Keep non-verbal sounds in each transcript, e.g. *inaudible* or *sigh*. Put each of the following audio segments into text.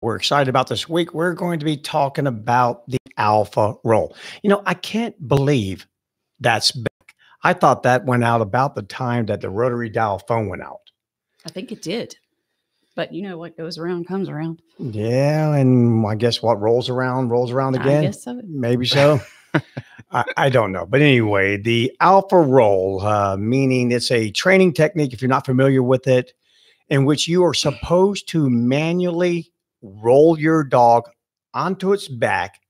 we're excited about this week. We're going to be talking about the alpha roll. You know, I can't believe that's back. I thought that went out about the time that the rotary dial phone went out. I think it did. But you know what goes around comes around. Yeah, and I guess what rolls around rolls around again. I guess so. Maybe so. I, I, don't know. But anyway, the alpha roll, uh, meaning it's a training technique, if you're not familiar with it, in which you are supposed to manually roll your dog onto its back,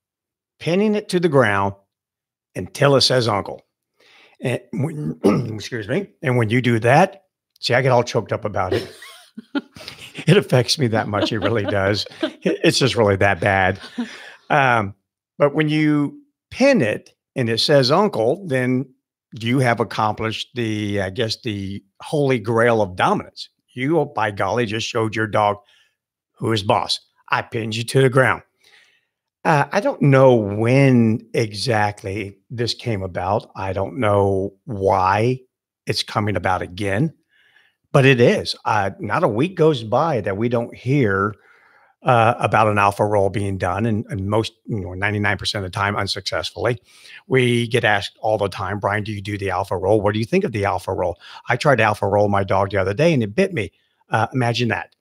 pinning it to the ground until it says uncle. And when, *clears throat* excuse me. And when you do that, see, I get all choked up about it. *laughs* it affects me that much. It really does. It's just really that bad. Um, but when you pin it and it says uncle, then you have accomplished the, I guess, the holy grail of dominance. You, by golly, just showed your dog who is boss. I pinned you to the ground. Uh, I don't know when exactly this came about. I don't know why it's coming about again, but it is. Uh, not a week goes by that we don't hear uh, about an alpha roll being done, and, and most, you know, 99% of the time unsuccessfully. We get asked all the time, Bryan, do you do the alpha roll? What do you think of the alpha roll? I tried to alpha roll my dog the other day and it bit me. Uh, imagine that.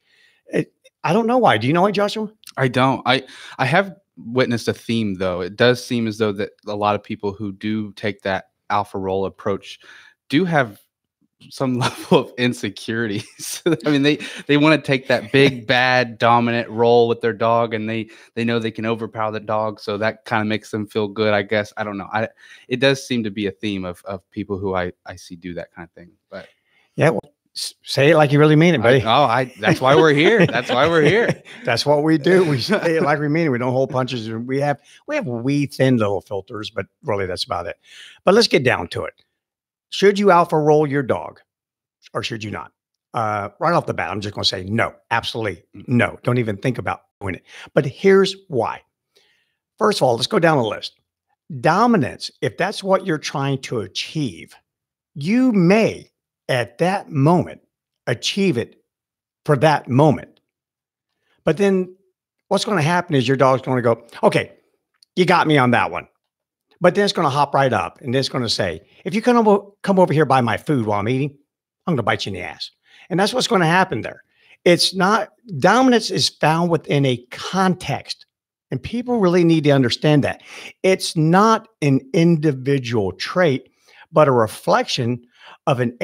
I don't know why. Do you know why, Joshua? I don't. I I have witnessed a theme though. It does seem as though that a lot of people who do take that alpha roll approach do have some *laughs* level of insecurities. *laughs* I mean, they they want to take that big *laughs* bad dominant role with their dog, and they they know they can overpower the dog, so that kind of makes them feel good. I guess I don't know. I it does seem to be a theme of of people who I I see do that kind of thing. But yeah, well, say it like you really mean it, buddy. I, oh, I that's why we're here. That's why we're here. *laughs* that's what we do. We *laughs* say it like we mean it. We don't hold punches. We have we have wee thin little filters, but really that's about it. But let's get down to it. Should you alpha roll your dog, or should you not? Uh, right off the bat, I'm just going to say no, absolutely no. Don't even think about doing it. But here's why. First of all, let's go down the list. Dominance, if that's what you're trying to achieve, you may at that moment, achieve it for that moment. But then what's going to happen is your dog's going to go, okay, you got me on that one. But then it's going to hop right up and then it's going to say, if you come come over here by my food while I'm eating, I'm going to bite you in the ass. And that's what's going to happen there. It's not dominance is found within a context. And people really need to understand that. It's not an individual trait, but a reflection of an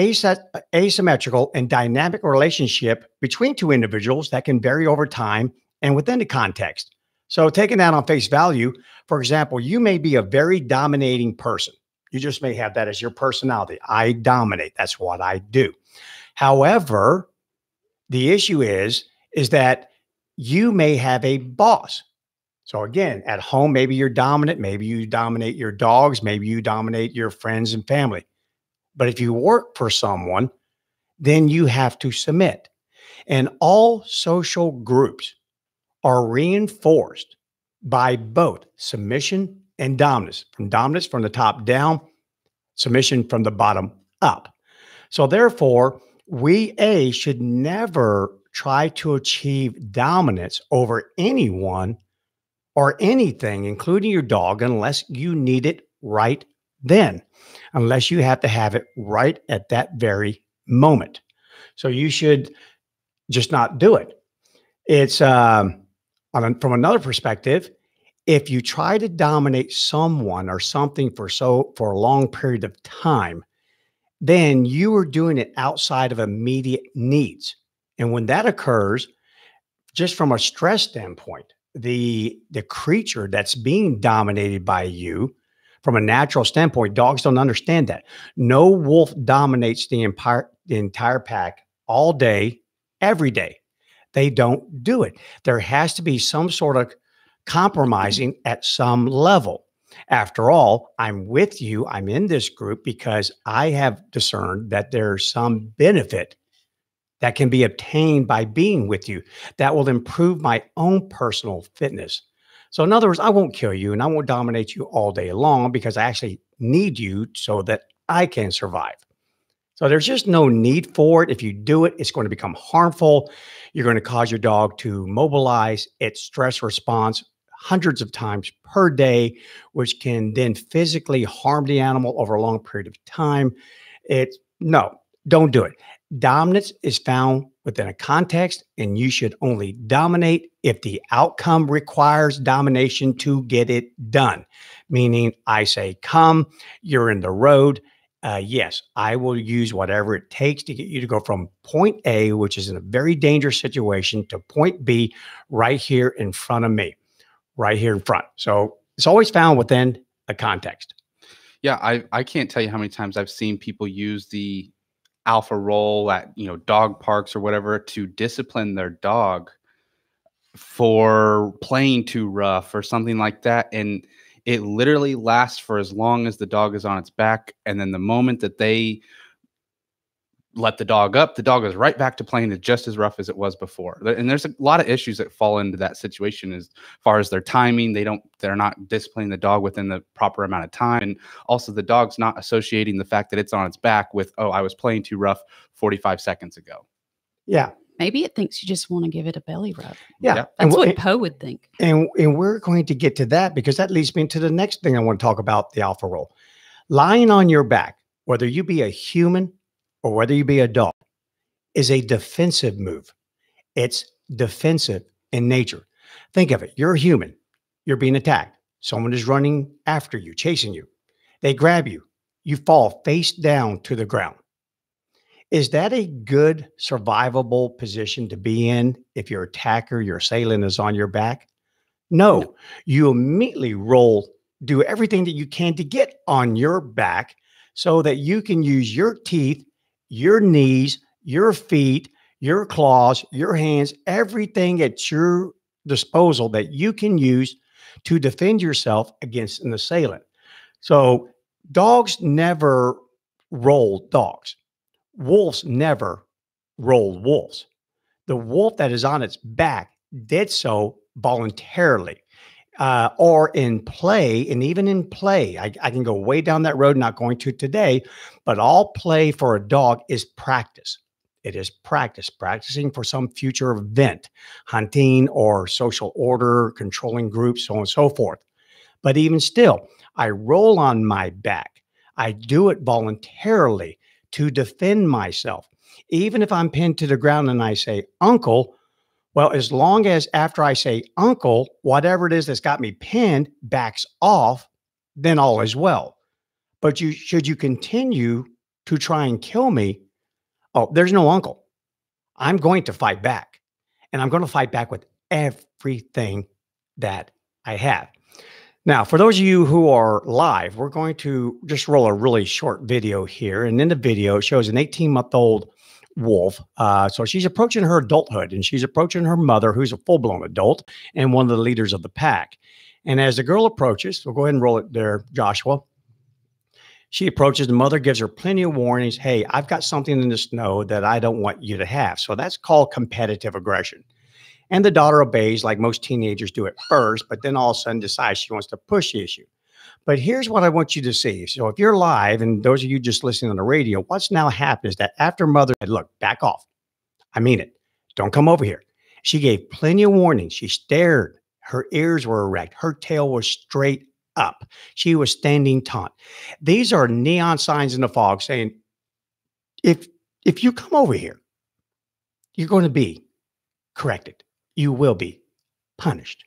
asymmetrical and dynamic relationship between two individuals that can vary over time and within the context. So, taking that on face value, for example, you may be a very dominating person. You just may have that as your personality. I dominate. That's what I do. However, the issue is is that you may have a boss. So again, at home maybe you're dominant, maybe you dominate your dogs, maybe you dominate your friends and family. But if you work for someone, then you have to submit. And all social groups are reinforced by both submission and dominance, from dominance from the top down, submission from the bottom up. So, therefore, we A should never try to achieve dominance over anyone or anything, including your dog, unless you need it right then unless you have to have it right at that very moment. So you should just not do it. It's um, a, from another perspective. If you try to dominate someone or something for so for a long period of time, then you are doing it outside of immediate needs. And when that occurs, just from a stress standpoint, the the creature that's being dominated by you from a natural standpoint, dogs don't understand that. No wolf dominates the entire, the entire pack all day, every day. They don't do it. There has to be some sort of compromising at some level. After all, I'm with you. I'm in this group because I have discerned that there's some benefit that can be obtained by being with you that will improve my own personal fitness. So, in other words, I won't kill you and I won't dominate you all day long because I actually need you so that I can survive. So there's just no need for it. If you do it, it's going to become harmful. You're going to cause your dog to mobilize its stress response hundreds of times per day, which can then physically harm the animal over a long period of time. It no, don't do it. Dominance is found within a context, and you should only dominate if the outcome requires domination to get it done. Meaning, I say, come, you're in the road. Uh, yes, I will use whatever it takes to get you to go from point A, which is in a very dangerous situation, to point B right here in front of me right here in front. So it's always found within a context. Yeah, I, I can't tell you how many times I've seen people use the alpha roll at you know dog parks or whatever to discipline their dog for playing too rough or something like that and it literally lasts for as long as the dog is on its back and then the moment that they let the dog up, the dog is right back to playing it just as rough as it was before. And there's a lot of issues that fall into that situation as far as their timing. They don't, they're not disciplining the dog within the proper amount of time. And also the dog's not associating the fact that it's on its back with, oh, I was playing too rough 45 seconds ago. Yeah. Maybe it thinks you just want to give it a belly rub. Yeah. Yeah. And That's what Poe would think. And, and we're going to get to that because that leads me to the next thing I want to talk about the alpha roll. Lying on your back, whether you be a human or whether you be a dog, is a defensive move. It's defensive in nature. Think of it. You're a human. You're being attacked. Someone is running after you, chasing you. They grab you. You fall face down to the ground. Is that a good survivable position to be in if your attacker, your assailant is on your back? No. You immediately roll, do everything that you can to get on your back so that you can use your teeth, your knees, your feet, your claws, your hands, everything at your disposal that you can use to defend yourself against an assailant. So, dogs never roll dogs. Wolves never roll wolves. The wolf that is on its back did so voluntarily uh, or in play. And even in play, I, I can go way down that road, not going to today, but all play for a dog is practice. It is practice, practicing for some future event, hunting or social order, controlling groups, so on and so forth. But even still, I roll on my back. I do it voluntarily to defend myself. Even if I'm pinned to the ground and I say, Uncle, well, as long as after I say uncle, whatever it is that's got me pinned backs off, then all is well. But you should you continue to try and kill me, oh, there's no uncle. I'm going to fight back. And I'm going to fight back with everything that I have. Now, for those of you who are live, we're going to just roll a really short video here. And in the video, it shows an 18 month old wolf. Uh, so she's approaching her adulthood and she's approaching her mother, who's a full blown adult and one of the leaders of the pack. And as the girl approaches, we'll go ahead and roll it there, Joshua. She approaches the mother, gives her plenty of warnings. Hey, I've got something in the snow that I don't want you to have. So that's called competitive aggression. And the daughter obeys like most teenagers do at first, but then all of a sudden decides she wants to push the issue. But here's what I want you to see. So if you're live, and those of you just listening on the radio, what's now happened is that after mother said, look, back off. I mean it. Don't come over here. She gave plenty of warnings. She stared. Her ears were erect. Her tail was straight up. She was standing taunt. These are neon signs in the fog saying, if if you come over here, you're going to be corrected. You will be punished.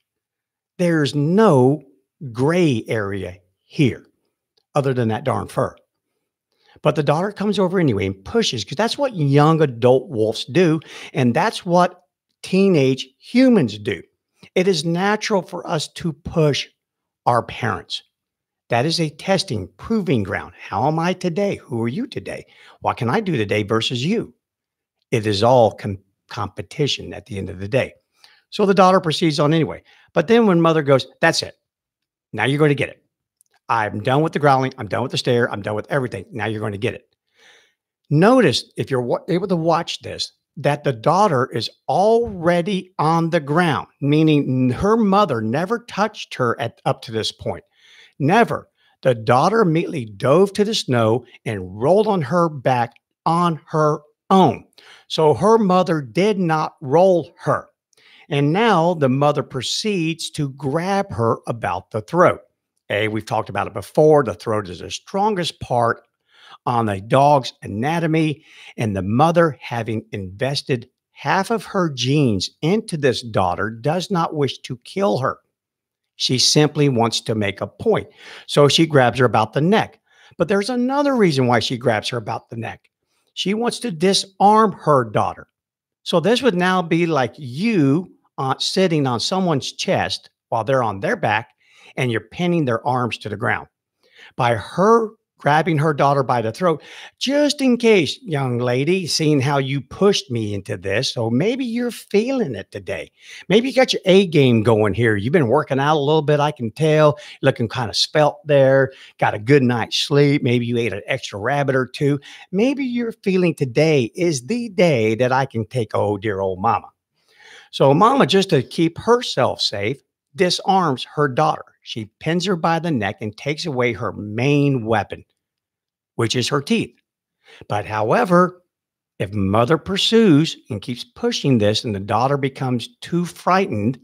There's no gray area here other than that darn fur. But the daughter comes over anyway and pushes because that's what young adult wolves do. And that's what teenage humans do. It is natural for us to push our parents. That is a testing, proving ground. How am I today? Who are you today? What can I do today versus you? It is all com- competition at the end of the day. So the daughter proceeds on anyway. But then when mother goes, That's it. Now you're going to get it. I'm done with the growling. I'm done with the stare. I'm done with everything. Now you're going to get it. Notice if you're able to watch this, that the daughter is already on the ground, meaning her mother never touched her at up to this point. Never. The daughter immediately dove to the snow and rolled on her back on her own. So her mother did not roll her. And now the mother proceeds to grab her about the throat. A, we've talked about it before. The throat is the strongest part on a dog's anatomy. And the mother, having invested half of her genes into this daughter, does not wish to kill her. She simply wants to make a point. So she grabs her about the neck. But there's another reason why she grabs her about the neck. She wants to disarm her daughter. So this would now be like you uh, sitting on someone's chest while they're on their back and you're pinning their arms to the ground. By her grabbing her daughter by the throat, just in case, young lady, seeing how you pushed me into this. So maybe you're feeling it today. Maybe you got your A game going here. You've been working out a little bit, I can tell. Looking kind of spelt there, got a good night's sleep. Maybe you ate an extra rabbit or two. Maybe you're feeling today is the day that I can take, oh, dear old mama. So, mama, just to keep herself safe, disarms her daughter. She pins her by the neck and takes away her main weapon, which is her teeth. But however, if mother pursues and keeps pushing this and the daughter becomes too frightened,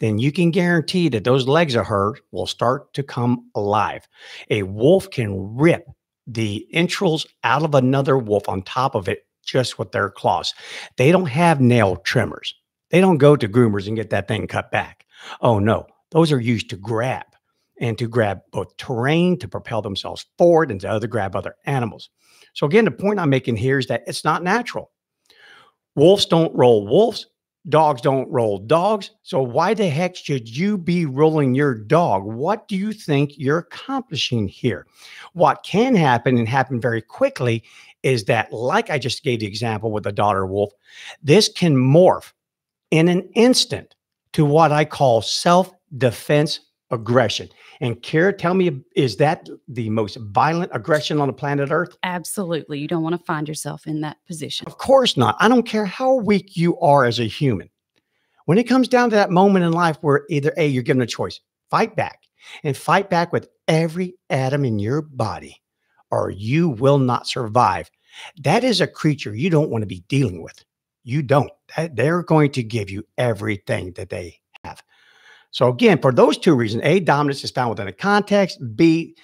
then you can guarantee that those legs of hers will start to come alive. A wolf can rip the entrails out of another wolf on top of it just with their claws. They don't have nail trimmers. They don't go to groomers and get that thing cut back. Oh no, those are used to grab and to grab both terrain to propel themselves forward and to other grab other animals. So again, the point I'm making here is that it's not natural. Wolves don't roll wolves. Dogs don't roll dogs. So why the heck should you be rolling your dog? What do you think you're accomplishing here? What can happen and happen very quickly is that, like I just gave the example with the daughter wolf, this can morph in an instant to what I call self defense aggression. And Kara, tell me, is that the most violent aggression on the planet Earth? Absolutely. You don't want to find yourself in that position. Of course not. I don't care how weak you are as a human. When it comes down to that moment in life where either A, you're given a choice, fight back and fight back with every atom in your body, or you will not survive. That is a creature you don't want to be dealing with. You don't. They're going to give you everything that they. So again, for those two reasons, A, dominance is found within a context. B,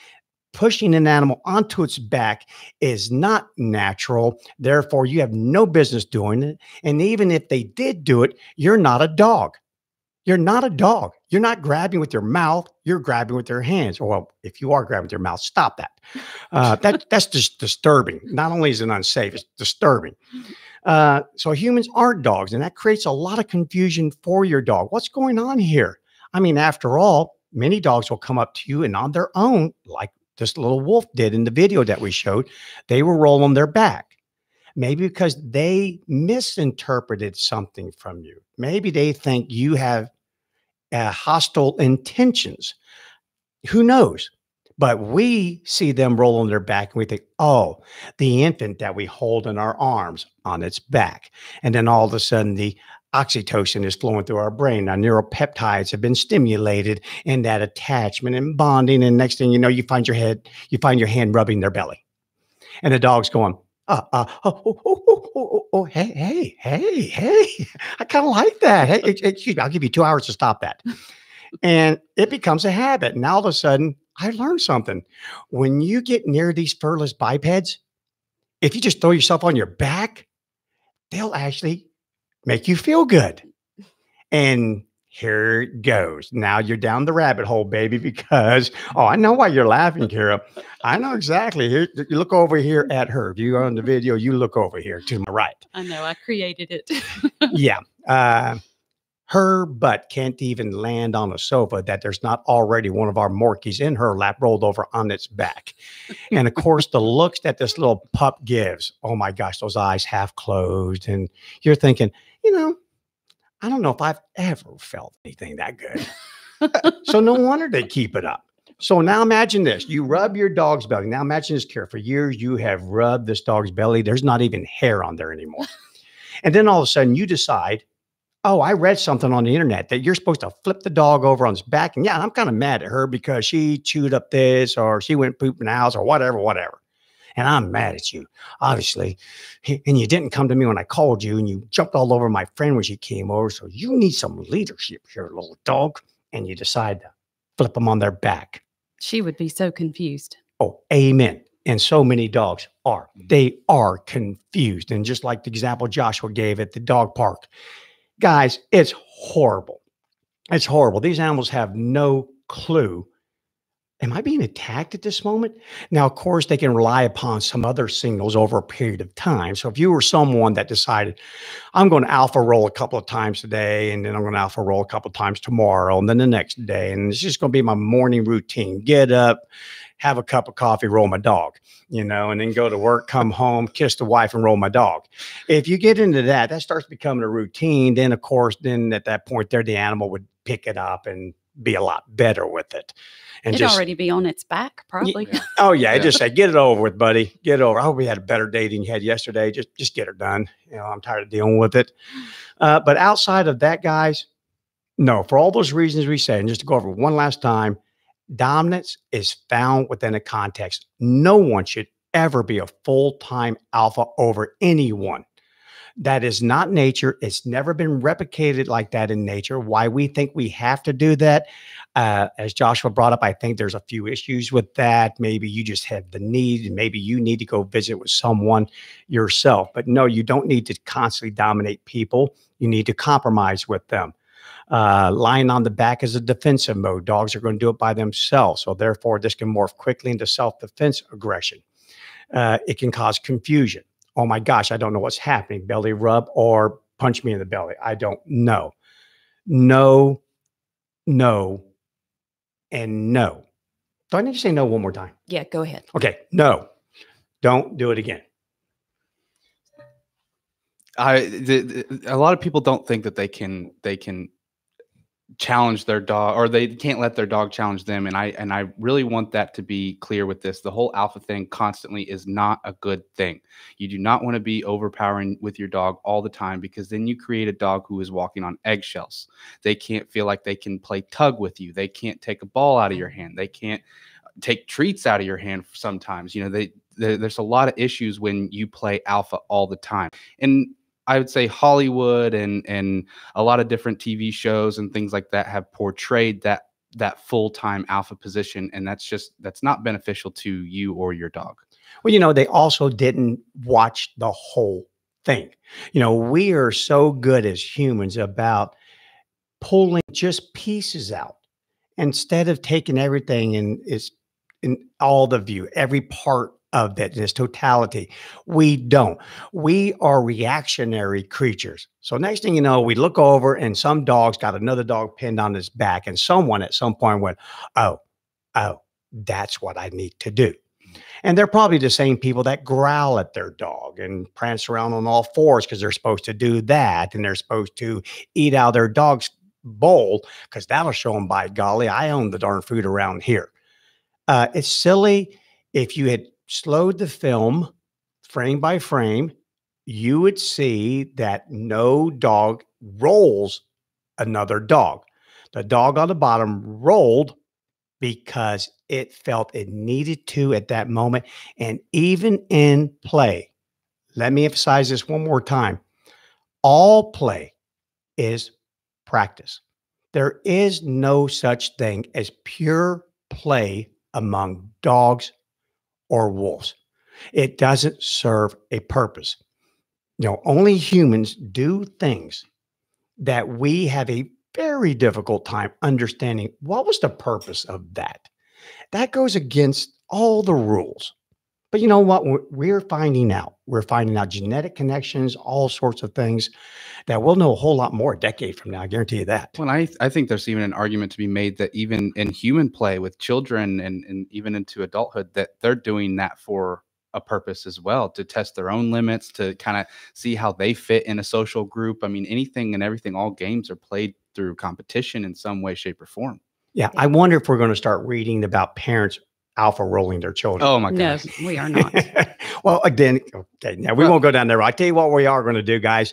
pushing an animal onto its back is not natural. Therefore, you have no business doing it. And even if they did do it, you're not a dog. You're not a dog. You're not grabbing with your mouth. You're grabbing with your hands. Well, if you are grabbing with your mouth, stop that. Uh, that *laughs* that's just disturbing. Not only is it unsafe, it's disturbing. Uh, so humans aren't dogs, and that creates a lot of confusion for your dog. What's going on here? I mean, after all, many dogs will come up to you and on their own, like this little wolf did in the video that we showed, they will roll on their back. Maybe because they misinterpreted something from you. Maybe they think you have uh, hostile intentions. Who knows? But we see them roll on their back and we think, oh, the infant that we hold in our arms on its back. And then all of a sudden, the oxytocin is flowing through our brain. Our neuropeptides have been stimulated in that attachment and bonding. And next thing you know, you find your head, you find your hand rubbing their belly. And the dog's going, uh, uh, oh, oh, oh, oh, oh, oh, hey, hey, hey, hey. *laughs* I kind of like that. Hey, excuse me, I'll give you two hours to stop that. and it becomes a habit. And all of a sudden, I learned something. When you get near these furless bipeds, if you just throw yourself on your back, they'll actually make you feel good. And here it goes. Now you're down the rabbit hole, baby, *laughs* because oh, I know why you're laughing, Kara. I know exactly. Here, you look over here at her. If you are on the video, you look over here to my right. I know. I created it. *laughs* yeah. Uh, her butt can't even land on a sofa that there's not already one of our Morkies in her lap rolled over on its back. and of course, the looks that this little pup gives, oh my gosh, those eyes half closed. And you're thinking, you know, I don't know if I've ever felt anything that good. so no wonder they keep it up. So now imagine this. You rub your dog's belly. Now imagine this care. For years, you have rubbed this dog's belly. There's not even hair on there anymore. and then all of a sudden you decide oh, I read something on the internet that you're supposed to flip the dog over on its back. And yeah, I'm kind of mad at her because she chewed up this or she went pooping house or whatever, whatever. And I'm mad at you, obviously. And you didn't come to me when I called you, and you jumped all over my friend when she came over. So you need some leadership here, little dog. And you decide to flip them on their back. She would be so confused. Oh, amen. And so many dogs are. Mm. They are confused. And just like the example Joshua gave at the dog park, guys, it's horrible. It's horrible. These animals have no clue. Am I being attacked at this moment? Now, of course, they can rely upon some other signals over a period of time. So, if you were someone that decided, I'm going to alpha roll a couple of times today, and then I'm going to alpha roll a couple of times tomorrow, and then the next day, and it's just going to be my morning routine get up, have a cup of coffee, roll my dog, you know, and then go to work, come home, kiss the wife, and roll my dog. If you get into that, that starts becoming a routine. Then, of course, then at that point, there, the animal would pick it up and be a lot better with it. And It'd just, already be on its back, probably. Yeah. oh yeah, I just say, get it over with, buddy. Get it over. I hope we had a better day than you had yesterday. Just, just get her done. You know, I'm tired of dealing with it. Uh, but outside of that, guys, no, for all those reasons we said, and just to go over one last time, dominance is found within a context. No one should ever be a full time alpha over anyone. That is not nature. It's never been replicated like that in nature. Why we think we have to do that, uh, as Joshua brought up, I think there's a few issues with that. Maybe you just have the need, and maybe you need to go visit with someone yourself. But no, you don't need to constantly dominate people. You need to compromise with them. Uh, lying on the back is a defensive mode. Dogs are going to do it by themselves. So, therefore, this can morph quickly into self defense aggression. Uh, it can cause confusion. Oh my gosh, I don't know what's happening. Belly rub or punch me in the belly. I don't know. No, no, and no. Do I need to say no one more time? Yeah, go ahead. Okay, no. Don't do it again. I the, the- a lot of people don't think that they can they can challenge their dog or they can't let their dog challenge them and I and I really want that to be clear with this. The whole alpha thing constantly is not a good thing. You do not want to be overpowering with your dog all the time because then you create a dog who is walking on eggshells. They can't feel like they can play tug with you. They can't take a ball out of your hand. They can't uh, take treats out of your hand sometimes. You know they there, there's a lot of issues when you play alpha all the time. And I would say Hollywood and and a lot of different TV shows and things like that have portrayed that that full-time alpha position and that's just that's not beneficial to you or your dog. Well, you know, they also didn't watch the whole thing. You know, we are so good as humans about pulling just pieces out instead of taking everything and its in all the view, every part of in its totality. We don't. We are reactionary creatures. So next thing you know, we look over and some dog's got another dog pinned on his back, and someone at some point went, "Oh, oh, that's what I need to do." And they're probably the same people that growl at their dog and prance around on all fours because they're supposed to do that. And they're supposed to eat out their dog's bowl because that'll show them, by golly, I own the darn food around here. Uh, it's silly. If you had slowed the film frame by frame, you would see that no dog rolls another dog. The dog on the bottom rolled because it felt it needed to at that moment. And even in play, let me emphasize this one more time all play is practice. There is no such thing as pure play among dogs or wolves. It doesn't serve a purpose. You know, only humans do things that we have a very difficult time understanding what was the purpose of that. That goes against all the rules. But you know what? We're- We're finding out. We're finding out genetic connections, all sorts of things that we'll know a whole lot more a decade from now. I guarantee you that. Well, I I think there's even an argument to be made that even in human play with children and and even into adulthood that they're doing that for a purpose as well to test their own limits to kind of see how they fit in a social group. I mean, anything and everything all games are played through competition in some way shape or form. Yeah. I wonder if we're going to start reading about parents alpha rolling their children. Oh my No, we are not. *laughs* well, again, okay, now we Well- won't go down there. I tell you what, we are going to do, guys.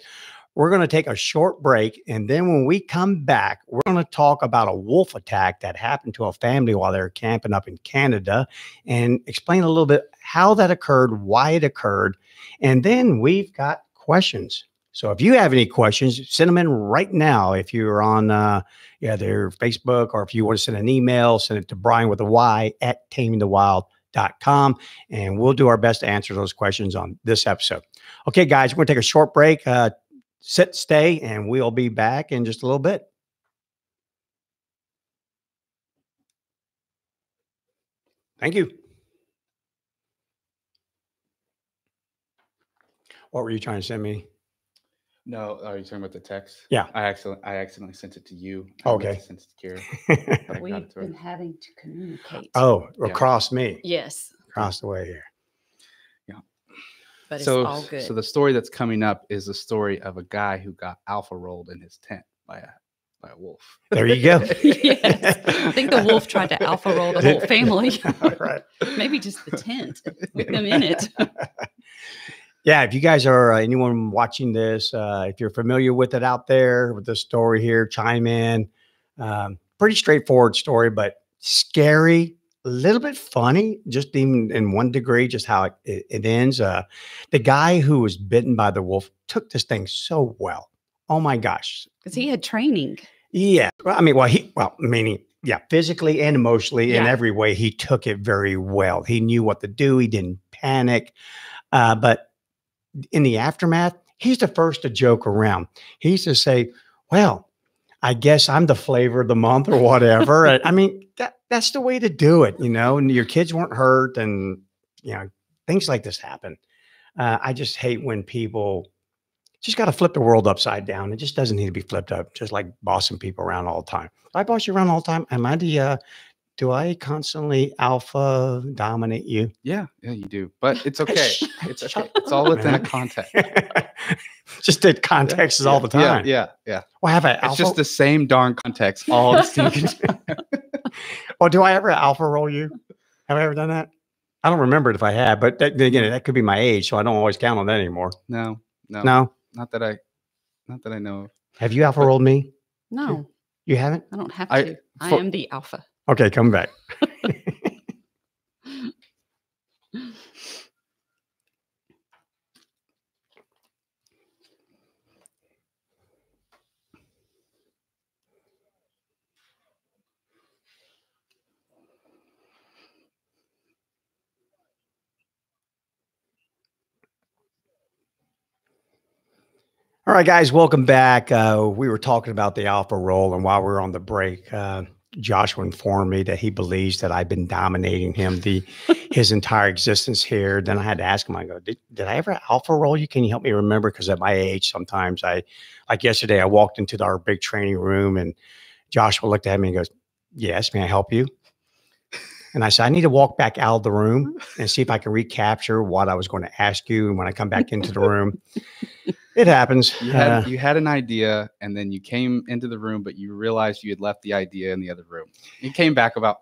We're going to take a short break. And then when we come back, we're going to talk about a wolf attack that happened to a family while they were camping up in Canada and explain a little bit how that occurred, why it occurred. And then we've got questions. So if you have any questions, send them in right now. If you're on uh, either Facebook or if you want to send an email, send it to Bryan with a Y at tamingthewild.com. And we'll do our best to answer those questions on this episode. Okay, guys, we're going to take a short break. Uh, sit, stay, and we'll be back in just a little bit. Thank you. What were you trying to send me? No, are you talking about the text? Yeah. I accidentally I accidentally sent it to you. I Okay. send it to Kira. *laughs* but I got We've it to her. been having to communicate. oh, Yeah. across me, yes, across the way here. but it's so, all good. so the story that's coming up is the story of a guy who got alpha rolled in his tent by a by a wolf. There you go. *laughs* Yes. I think the wolf tried to alpha roll the whole *laughs* family. All right. Maybe just the tent with them in it. Yeah, if you guys are uh, anyone watching this, uh, if you're familiar with it out there with the story here, chime in. Um, pretty straightforward story, but scary, a little bit funny, just even in one degree, just how it, it, it ends. Uh, the guy who was bitten by the wolf took this thing so well. Oh my gosh. Because he had training. Yeah. Well, I mean, well, he, well, meaning, yeah, physically and emotionally in every way, he took it very well. He knew what to do. He didn't panic. Uh, but in the aftermath, he's the first to joke around. He's to say, well, I guess I'm the flavor of the month or whatever. *laughs* I- mean, that, that's the way to do it, you know, and your kids weren't hurt and, you know, things like this happen. Uh, I just hate when people just got to flip the world upside down. It just doesn't need to be flipped up, just like bossing people around all the time. I boss you around all the time? Am I the, uh, do I constantly alpha dominate you? Yeah, yeah, you do. But it's *laughs* okay. It's okay. It's all within a context. *laughs* just that context is all the time. Yeah, yeah. yeah. Well, have I It's just the same darn context all the *laughs* stinking time. well, do I ever alpha roll you? Have I ever done that? I don't remember it if I had, but that, again, that could be my age, so I don't always count on that anymore. No, no, No, not that I, not that I know of. have you alpha rolled me? No, You haven't? I don't have to. I for- am the alpha. Okay, come back. All right, guys, welcome back. Uh, we were talking about the alpha roll, and while we were on the break, uh, Joshua informed me that he believes that I've been dominating him the his entire existence here. Then I had to ask him. I go, did, did I ever alpha roll you? Can you help me remember? Because at my age, sometimes I, like yesterday, I walked into our big training room, and Joshua looked at me and goes, "Yes, may I help you?" And I said, I need to walk back out of the room and see if I can recapture what I was going to ask you. And when I come back into the room, *laughs* it happens. You had Uh, you had an idea, and then you came into the room, but you realized you had left the idea in the other room. You came back about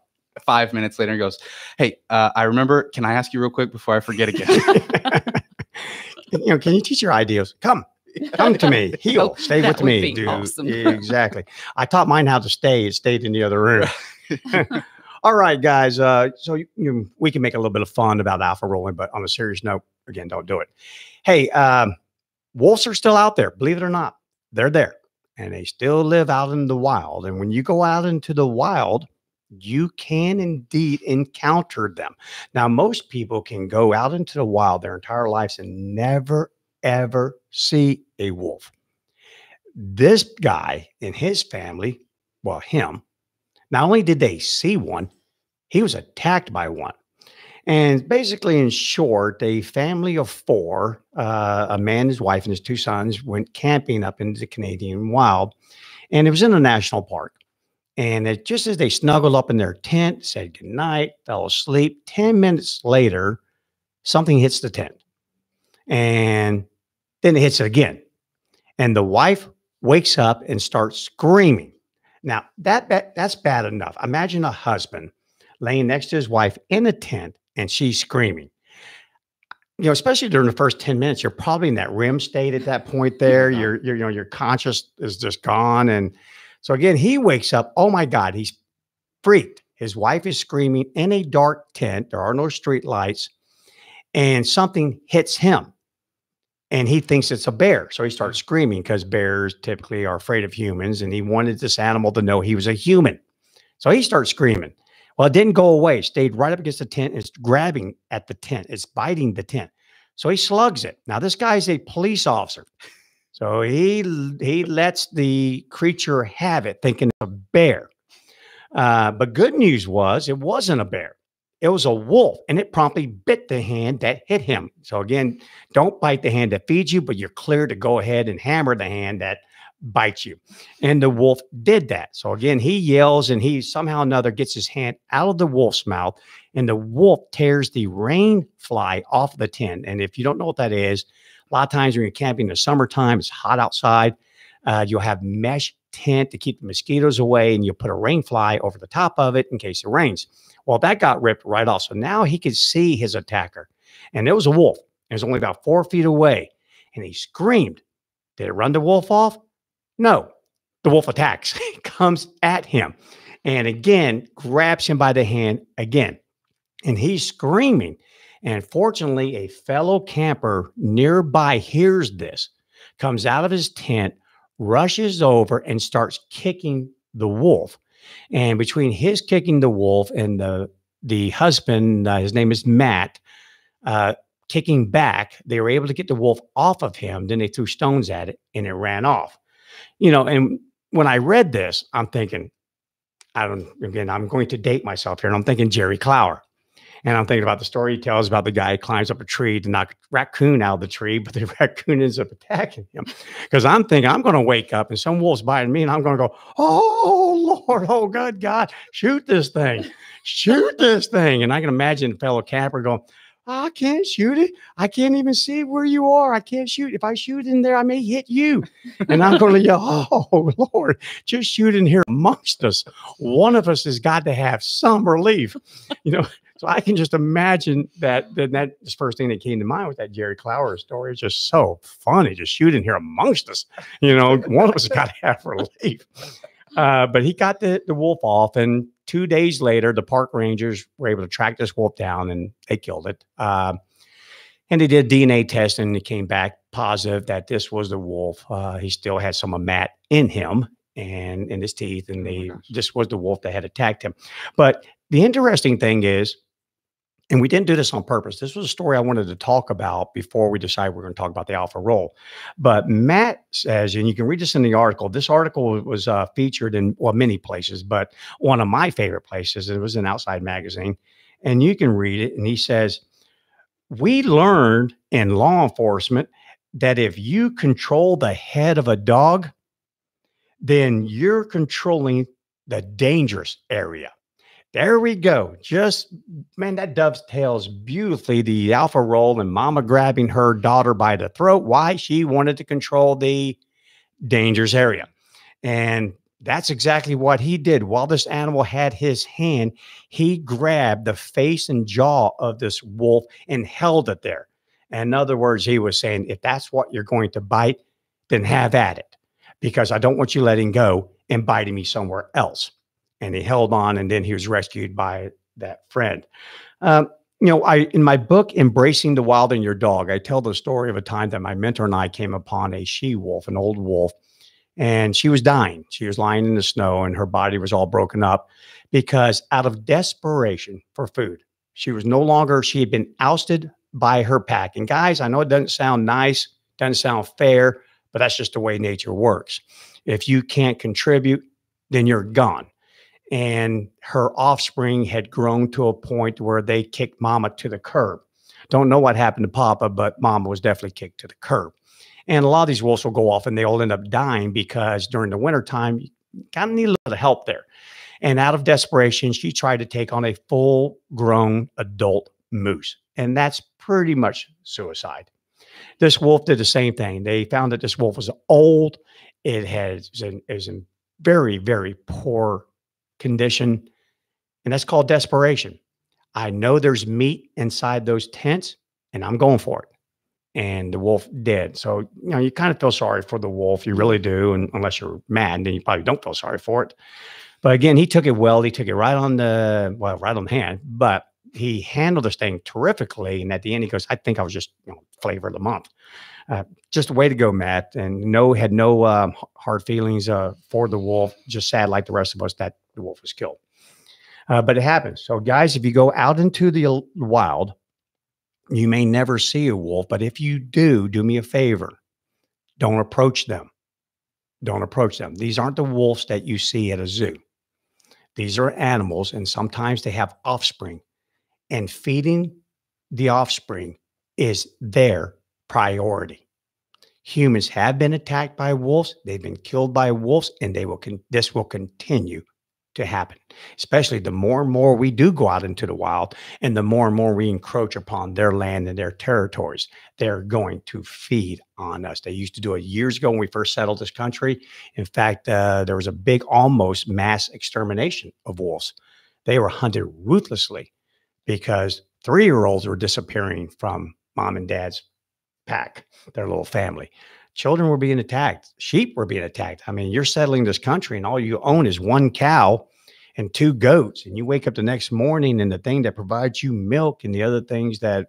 five minutes later and goes, "Hey, uh, I remember. Can I ask you real quick before I forget again?" *laughs* you know, can you teach your ideas? Come, come to me. Heel. Oh, stay with me, dude. awesome. exactly. I taught mine how to stay. It stayed in the other room. *laughs* All right, guys. Uh, so you, you, we can make a little bit of fun about alpha rolling, but on a serious note, again, don't do it. Hey, um, wolves are still out there. Believe it or not, they're there, and they still live out in the wild. And when you go out into the wild, you can indeed encounter them. Now, most people can go out into the wild their entire lives and never ever see a wolf. This guy and his family, well, him, not only did they see one, he was attacked by one. And basically, in short, a family of four, uh, a man, his wife, and his two sons, went camping up into the Canadian wild. And it was in a national park. And it, just as they snuggled up in their tent, said goodnight, fell asleep, 10 minutes later, something hits the tent. And then it hits it again. And the wife wakes up and starts screaming. Now, that, that that's bad enough. Imagine a husband laying next to his wife in a tent and she's screaming. you know, especially during the first 10 minutes, you're probably in that REM state at that point *laughs* there. Yeah. You're, you're, you know, your conscious is just gone. And so again, he wakes up. Oh my God, he's freaked. His wife is screaming in a dark tent. There are no street lights. And something hits him. And he thinks it's a bear. So he starts screaming because bears typically are afraid of humans. And he wanted this animal to know he was a human. So he starts screaming. Well, it didn't go away. It stayed right up against the tent. It's grabbing at the tent. It's biting the tent. So he slugs it. Now this guy's a police officer. So he he lets the creature have it, thinking it's a bear. Uh, but good news was it wasn't a bear. It was a wolf, and it promptly bit the hand that hit him. So again, don't bite the hand that feeds you, but you're clear to go ahead and hammer the hand that bites you. And the wolf did that. So again, he yells and he somehow or another gets his hand out of the wolf's mouth, and the wolf tears the rain fly off the tent. And if you don't know what that is, a lot of times when you're camping in the summertime, it's hot outside. Uh, you'll have mesh tent to keep the mosquitoes away, and you'll put a rain fly over the top of it in case it rains. Well, that got ripped right off. So now he could see his attacker, and it was a wolf. It was only about four feet away, and he screamed. Did it run the wolf off? No. The wolf attacks, *laughs* comes at him, and again grabs him by the hand again, and he's screaming. And fortunately, a fellow camper nearby hears this, comes out of his tent, rushes over, and starts kicking the wolf. And between his kicking the wolf and the the husband, uh, his name is Matt, uh, kicking back, they were able to get the wolf off of him. Then they threw stones at it, and it ran off. You know, and when I read this, I'm thinking, I don't. Again, I'm going to date myself here, and I'm thinking Jerry Clower. And I'm thinking about the story he tells about the guy who climbs up a tree to knock a raccoon out of the tree, but the *laughs* raccoon ends up attacking him. Because I'm thinking I'm going to wake up and some wolf's biting me, and I'm going to go, "Oh Lord, oh good God, shoot this thing, shoot this thing!" And I can imagine fellow camper going, "I can't shoot it. I can't even see where you are. I can't shoot. If I shoot in there, I may hit you." And I'm going to yell, *laughs* "Oh Lord, just shoot in here amongst us. One of us has got to have some relief." *laughs* You know, so I can just imagine that. Then that the first thing that came to mind with that Jerry Clower story. It's just so funny. Just shoot in here amongst us. You know, one of us got to have relief. Uh, but he got the, the wolf off, and two days later, the park rangers were able to track this wolf down, and they killed it. Uh, and they did DNA testing, and it came back positive that this was the wolf. Uh, he still had some of Matt in him and in his teeth, and Oh they gosh. this was the wolf that had attacked him. But the interesting thing is, and we didn't do this on purpose. This was a story I wanted to talk about before we decided we're going to talk about the alpha roll. But Matt says, and you can read this in the article. This article was uh, featured in well many places, but one of my favorite places. It was an Outside magazine, and you can read it. And he says, "We learned in law enforcement that if you control the head of a dog, then you're controlling the dangerous area." There we go. Just man, that dovetails beautifully the alpha roll and mama grabbing her daughter by the throat. Why? She wanted to control the dangerous area. And that's exactly what he did. While this animal had his hand, he grabbed the face and jaw of this wolf and held it there. In other words, he was saying, if that's what you're going to bite, then have at it because I don't want you letting go and biting me somewhere else and he held on and then he was rescued by that friend. Um, you know i in my book embracing the wild in your dog i tell the story of a time that my mentor and i came upon a she wolf an old wolf and she was dying. She was lying in the snow and her body was all broken up because out of desperation for food she was no longer she had been ousted by her pack. And guys i know it doesn't sound nice doesn't sound fair but that's just the way nature works. If you can't contribute then you're gone and her offspring had grown to a point where they kicked mama to the curb. Don't know what happened to Papa, but mama was definitely kicked to the curb. And a lot of these wolves will go off and they all end up dying because during the wintertime, you kind of need a little help there. And out of desperation, she tried to take on a full grown adult moose. And that's pretty much suicide. This wolf did the same thing. They found that this wolf was old. It has in, is in very, very poor condition. And that's called desperation. I know there's meat inside those tents. and I'm going for it. And the wolf did. So, you know, you kind of feel sorry for the wolf. You really do. And unless you're mad, then you probably don't feel sorry for it. But again, he took it well. He took it right on the, well, right on the hand, but he handled this thing terrifically. And at the end, he goes, I think I was just, you know, flavor of the month. Uh, just a way to go, Matt. And no, had no um, hard feelings uh, for the wolf. Just sad, like the rest of us, that the wolf was killed. Uh, but it happens. So, guys, if you go out into the wild, you may never see a wolf. But if you do, do me a favor don't approach them. Don't approach them. These aren't the wolves that you see at a zoo. These are animals, and sometimes they have offspring. And feeding the offspring is their priority. Humans have been attacked by wolves, they've been killed by wolves, and they will con- this will continue to happen, especially the more and more we do go out into the wild and the more and more we encroach upon their land and their territories, they're going to feed on us. They used to do it years ago when we first settled this country. In fact, uh, there was a big, almost mass extermination of wolves. They were hunted ruthlessly because three year olds were disappearing from mom and dad's pack, their little family children were being attacked, sheep were being attacked. I mean, you're settling this country and all you own is one cow and two goats. And you wake up the next morning and the thing that provides you milk and the other things that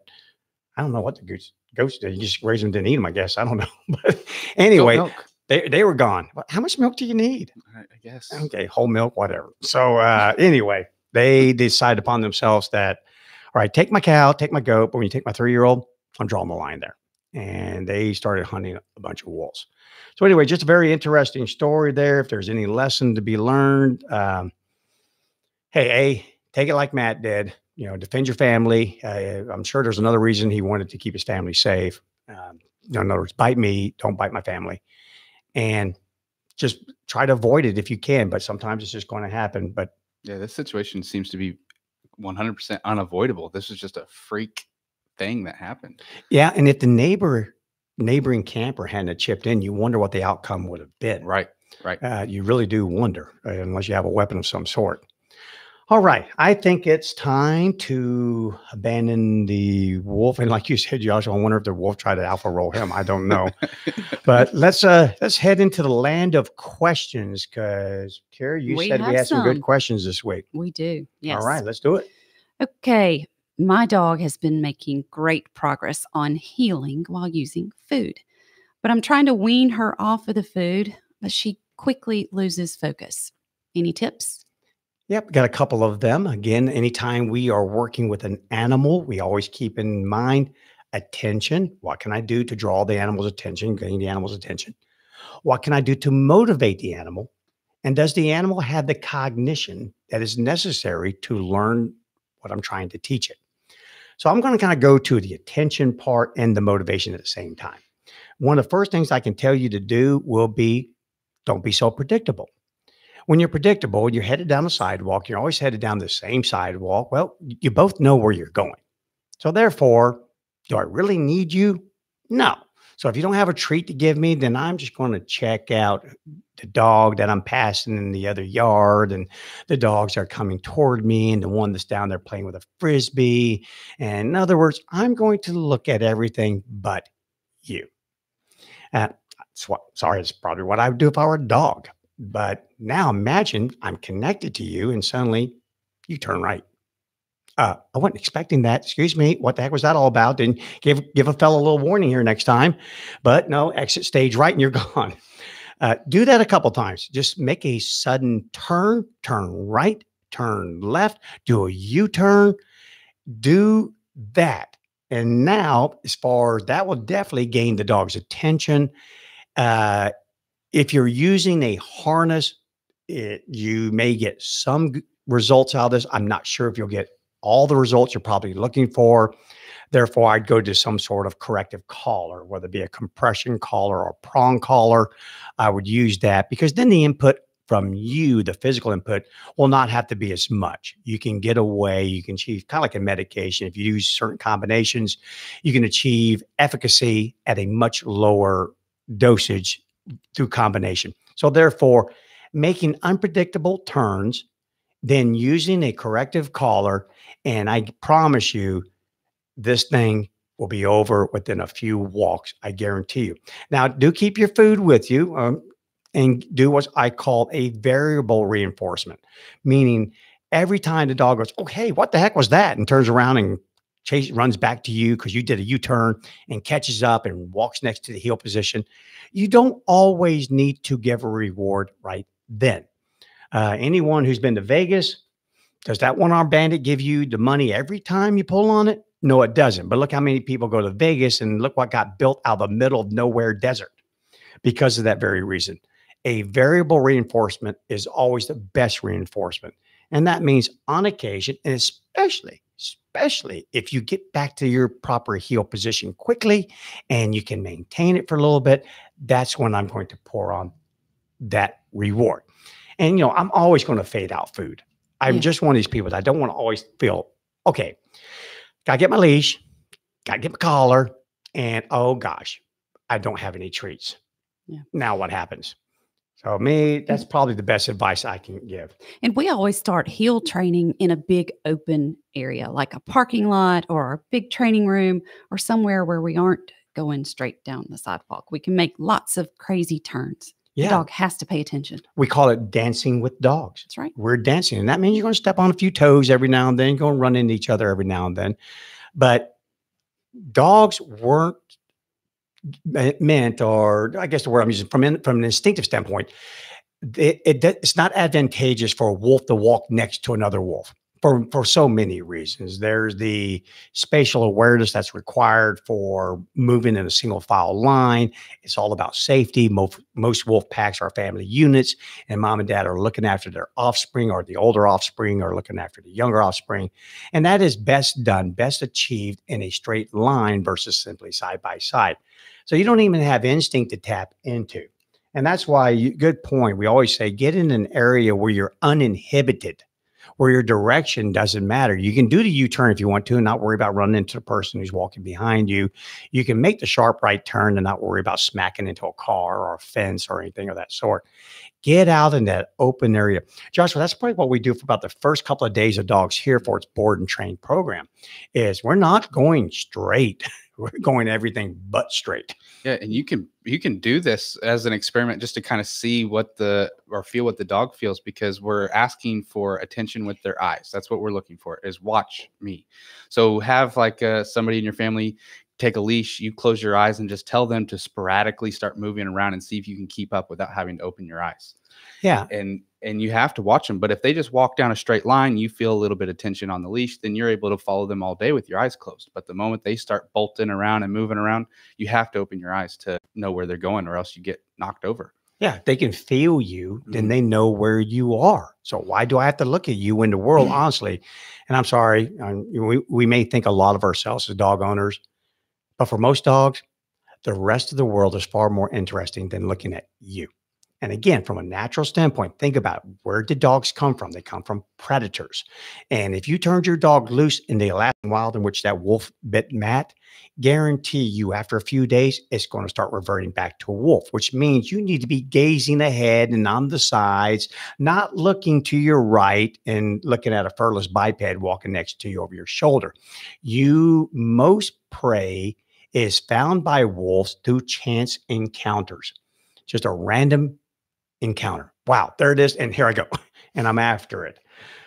I don't know what the goats goats do. You just raise them, didn't eat them, I guess. I don't *laughs* know. but anyway, they, they were gone. How much milk do you need? I guess. Okay, whole milk, whatever. So uh, anyway, they decide upon themselves that, all right, take my cow, take my goat, but when you take my three year old, I'm drawing the line there and they started hunting a bunch of wolves. So anyway, just a very interesting story there. If there's any lesson to be learned, um, hey, a take it like Matt did. You know, defend your family. Uh, I'm sure there's another reason he wanted to keep his family safe. Um, in other words, bite me, don't bite my family, and just try to avoid it if you can. But sometimes it's just going to happen. But yeah, this situation seems to be 100% unavoidable. This is just a freak thing that happened. Yeah, and if the neighbor neighboring camper hadn't chipped in, you wonder what the outcome would have been. Right, right. Uh, you really do wonder, uh, unless you have a weapon of some sort. All right, I think it's time to abandon the wolf. And like you said, Joshua, I wonder if the wolf tried to alpha roll him. I don't know. *laughs* but let's uh let's head into the land of questions because Carrie, you We said we have had some good questions this week. We do. Yes. All right, let's do it. Okay. My dog has been making great progress on heeling while using food, but I'm trying to wean her off of the food, but she quickly loses focus. Any tips? Yep, got a couple of them. Again, anytime we are working with an animal, we always keep in mind attention. What can I do to draw the animal's attention, gain the animal's attention? What can I do to motivate the animal? And does the animal have the cognition that is necessary to learn what I'm trying to teach it? So I'm going to kind of go to the attention part and the motivation at the same time. One of the first things I can tell you to do will be don't be so predictable when you're predictable, you're headed down the sidewalk, you're always headed down the same sidewalk. Well, you both know where you're going. So, therefore, do I really need you? No. So, if you don't have a treat to give me, then I'm just going to check out the dog that I'm passing in the other yard and the dogs are coming toward me and the one that's down there playing with a frisbee. And in other words, I'm going to look at everything but you. Uh, that's what, sorry, it's probably what I would do if I were a dog. But now imagine I'm connected to you and suddenly you turn right. Uh, I wasn't expecting that. Excuse me. What the heck was that all about? Didn't give give a fellow a little warning here next time. But no, exit stage right and you're *laughs* gone. Uh, do that a couple times. Just make a sudden turn, turn right, turn left, do a U turn. Do that. And now, as far as that will definitely gain the dog's attention. Uh, if you're using a harness, it, you may get some results out of this. I'm not sure if you'll get all the results you're probably looking for. Therefore, I'd go to some sort of corrective collar, whether it be a compression collar or a prong collar. I would use that because then the input from you, the physical input, will not have to be as much. You can get away, you can achieve kind of like a medication. If you use certain combinations, you can achieve efficacy at a much lower dosage through combination. So therefore, making unpredictable turns, then using a corrective collar, and I promise you, this thing will be over within a few walks. I guarantee you. Now, do keep your food with you um, and do what I call a variable reinforcement, meaning every time the dog goes, "Oh, hey, what the heck was that?" and turns around and chase runs back to you because you did a U-turn and catches up and walks next to the heel position. You don't always need to give a reward right then. Uh, anyone who's been to Vegas, does that one arm bandit give you the money every time you pull on it? No, it doesn't. But look how many people go to Vegas and look what got built out of the middle of nowhere desert because of that very reason. A variable reinforcement is always the best reinforcement. And that means on occasion, and especially, especially if you get back to your proper heel position quickly and you can maintain it for a little bit, that's when I'm going to pour on that reward. And, you know, I'm always going to fade out food. I'm Yeah. just one of these people that I don't want to always feel, okay, got to get my leash, got to get my collar, and oh gosh, I don't have any treats. Yeah. Now what happens? So me, that's probably the best advice I can give. And we always start heel training in a big open area, like a parking lot or a big training room or somewhere where we aren't going straight down the sidewalk. We can make lots of crazy turns. The Yeah, dog has to pay attention. we call it dancing with dogs. That's right. We're dancing, and that means you're going to step on a few toes every now and then. You're going to run into each other every now and then. But dogs weren't meant, or I guess the word I'm using from in, from an instinctive standpoint, it, it it's not advantageous for a wolf to walk next to another wolf for for so many reasons. There's the spatial awareness that's required for moving in a single file line. It's all about safety. Most most wolf packs are family units, and mom and dad are looking after their offspring, or the older offspring are looking after the younger offspring, and that is best done, best achieved in a straight line versus simply side by side. So you don't even have instinct to tap into. And that's why, you, good point. We always say get in an area where you're uninhibited, where your direction doesn't matter. You can do the U turn if you want to and not worry about running into the person who's walking behind you. You can make the sharp right turn and not worry about smacking into a car or a fence or anything of that sort. Get out in that open area. Joshua, that's probably what we do for about the first couple of days of dogs here for its board and train program is we're not going straight. *laughs* We're going everything but straight. Yeah, and you can you can do this as an experiment just to kind of see what the or feel what the dog feels because we're asking for attention with their eyes. That's what we're looking for is watch me. So have like uh, somebody in your family take a leash, you close your eyes and just tell them to sporadically start moving around and see if you can keep up without having to open your eyes. Yeah. And and you have to watch them. But if they just walk down a straight line, you feel a little bit of tension on the leash, then you're able to follow them all day with your eyes closed. But the moment they start bolting around and moving around, you have to open your eyes to know where they're going, or else you get knocked over. Yeah, they can feel you, then Mhm. they know where you are. So why do I have to look at you in the world, *clears throat* honestly? And I'm sorry, um, we, we may think a lot of ourselves as dog owners, but for most dogs, the rest of the world is far more interesting than looking at you. And again, from a natural standpoint, think about where did dogs come from? They come from predators. And if you turned your dog loose in the Alaskan wild in which that wolf bit Matt, guarantee you after a few days, it's going to start reverting back to a wolf, which means you need to be gazing ahead and on the sides, not looking to your right and looking at a furless biped walking next to you over your shoulder. You, most prey is found by wolves through chance encounters, just a random encounter. Wow, there it is. And here I go. *laughs* And I'm after it.